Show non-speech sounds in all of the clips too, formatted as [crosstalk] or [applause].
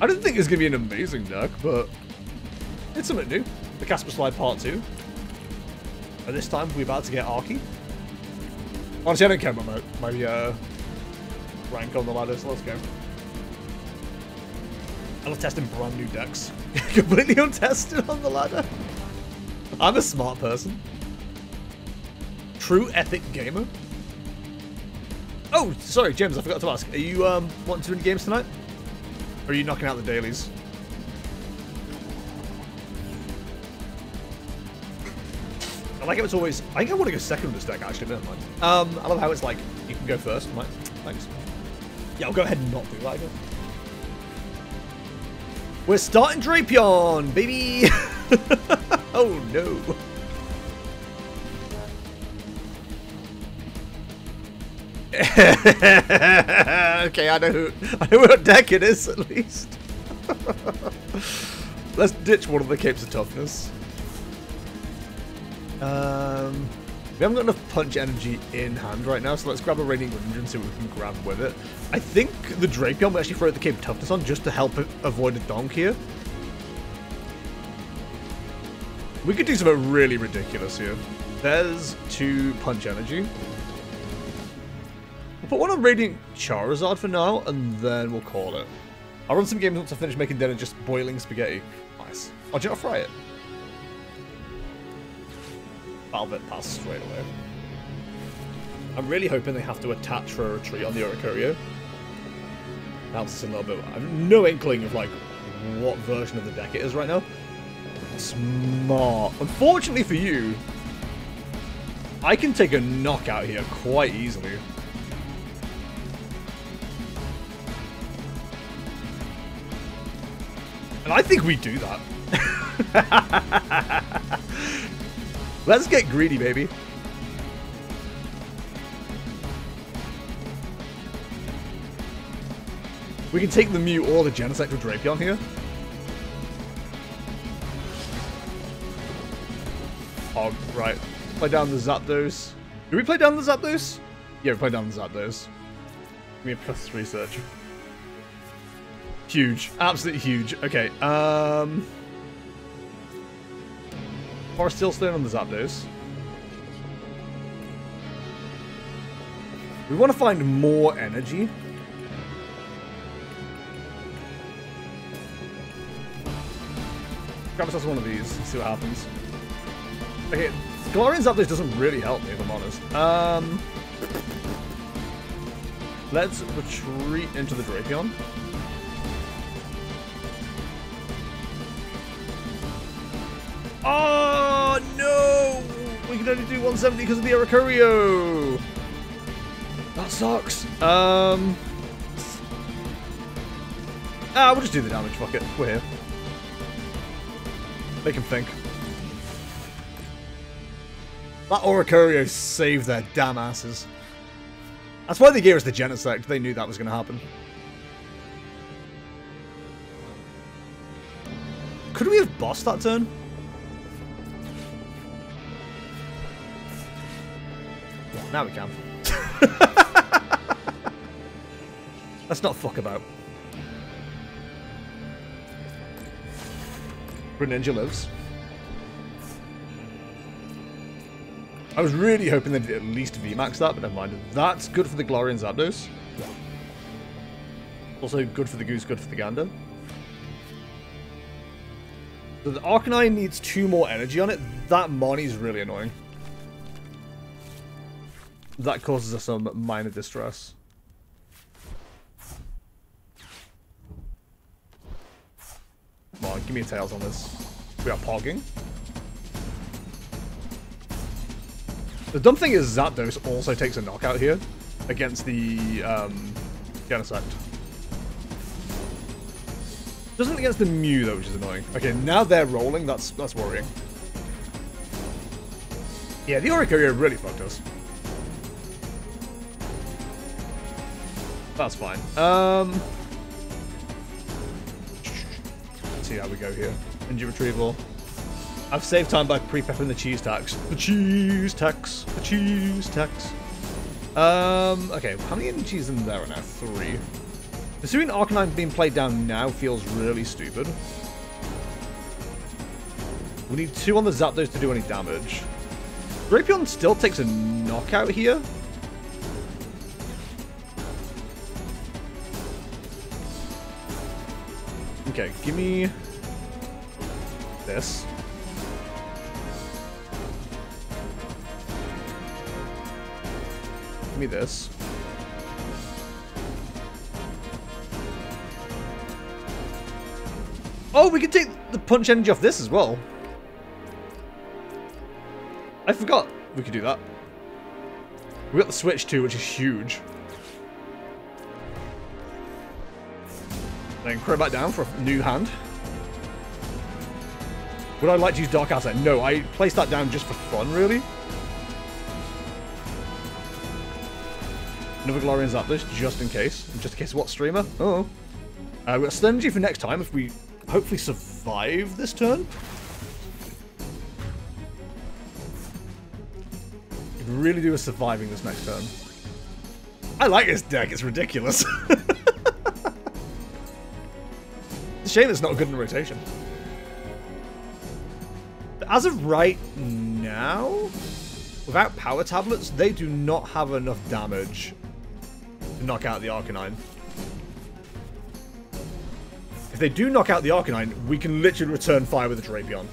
I didn't think it was going to be an amazing deck, but it's something new. The Casper Slide Part 2. And this time, we're about to get Arky. Honestly, I don't care about my, my uh, rank on the ladder, so let's go. I love testing brand new decks. [laughs] Completely untested on the ladder. I'm a smart person. True epic gamer. Oh, sorry, James, I forgot to ask. Are you um, wanting to win games tonight? Or are you knocking out the dailies? I like how it's always... I think I want to go second with this deck, actually. Never mind. Um, I love how it's like, you can go first. I'm like, thanks. Yeah, I'll go ahead and not do that again. We're starting Drapion, baby! [laughs] oh, no. [laughs] okay, I know who, [laughs] I know what deck it is at least. [laughs] Let's ditch one of the capes of toughness. Um, we haven't got enough punch energy in hand right now, so let's grab a Radiant Greninja and see what we can grab with it. I think the Drapion will actually throw the cape of toughness on just to help avoid a donk here. We could do something really ridiculous here. There's two punch energy. Put one on Radiant Charizard for now, and then we'll call it. I'll run some games once I finish making dinner just boiling spaghetti. Nice. Oh, do you fry it? Pass straight away. I'm really hoping they have to attach for a retreat on the. Helps us a little bit. I have no inkling of, like, what version of the deck it is right now. Smart. Unfortunately for you, I can take a knockout here quite easily. And I think we do that. Let's get greedy, baby. We can take the Mew or the Genesect with Drapion here. Oh, right. Play down the Zapdos. Do we play down the Zapdos? Yeah, we play down the Zapdos. Give me a plus plus search. Huge. Absolutely huge. Okay, um... Forest still staying on the Zapdos. We want to find more energy. Grab ourselves one of these, see what happens. Okay, Galarian Zapdos doesn't really help me, if I'm honest. Um, let's retreat into the Drapion. Oh, no! We can only do 170 because of the Oricorio! That sucks. Um... Ah, we'll just do the damage, fuck it. We're here. Make him think. That Oricorio saved their damn asses. That's why they gave us the Genesect. They knew that was going to happen. Could we have bossed that turn? Now we can. [laughs] Let's not fuck about. Greninja lives. I was really hoping they'd at least VMAX that, but never mind. That's good for the Galarian Zapdos. Also good for the Goose, good for the Gander. So the Arcanine needs two more energy on it. That Marnie's really annoying. That causes us some minor distress. Come on, give me tails on this. We are pogging. The dumb thing is Zapdos also takes a knockout here against the um, Genesect. Doesn't against the Mew though, which is annoying. Okay, now they're rolling. That's that's worrying. Yeah, the Oricorio really fucked us. That's fine. Um, let's see how we go here. Energy retrieval. I've saved time by pre-prepping the cheese tax. The cheese tax. The cheese tax. Um, okay, how many energies in there are now? Three. Assuming Arcanine being played down now feels really stupid. We need two on the Zapdos to do any damage. Drapion still takes a knockout here. Okay, give me this. Give me this. Oh, we can take the punch energy off this as well. I forgot we could do that. We got the switch too, which is huge. Then crow back down for a new hand. Would I like to use Dark Outside? No, I placed that down just for fun, really. Another Galarian Zapdos, just in case. Just in case what streamer? Oh. Uh, we've got Sturgy for next time if we hopefully survive this turn. We really do with surviving this next turn. I like this deck, it's ridiculous. [laughs] shame it's not good in rotation. As of right now, without power tablets, they do not have enough damage to knock out the Arcanine If they do knock out the Arcanine, we can literally return fire with the Drapion.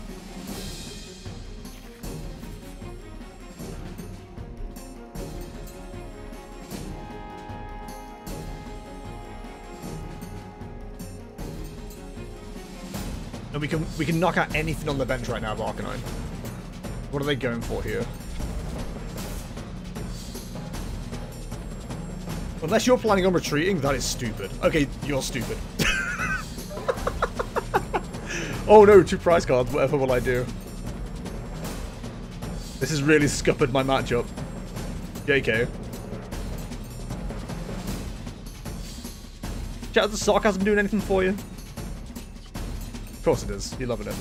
And we can we can knock out anything on the bench right now of Arcanine. What are they going for here? Unless you're planning on retreating, that is stupid. Okay, you're stupid. [laughs] Oh no, two prize cards, whatever will I do? This has really scuppered my matchup. JK. Chat out the sarcasm doing anything for you? Of course it is. You're loving it.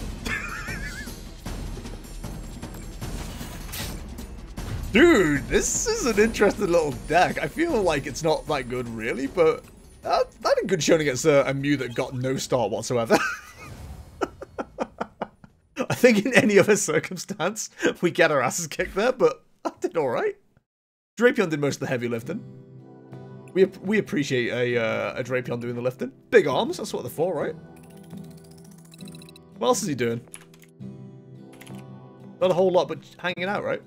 Dude, this is an interesting little deck. I feel like it's not that good, really, but uh, that had a good showing against a, a Mew that got no start whatsoever. [laughs] I think in any other circumstance, we get our asses kicked there, but I did alright. Drapion did most of the heavy lifting. We, we appreciate a, uh, a Drapion doing the lifting. Big arms, that's what they're for, right? What else is he doing? Not a whole lot, but hanging out, right?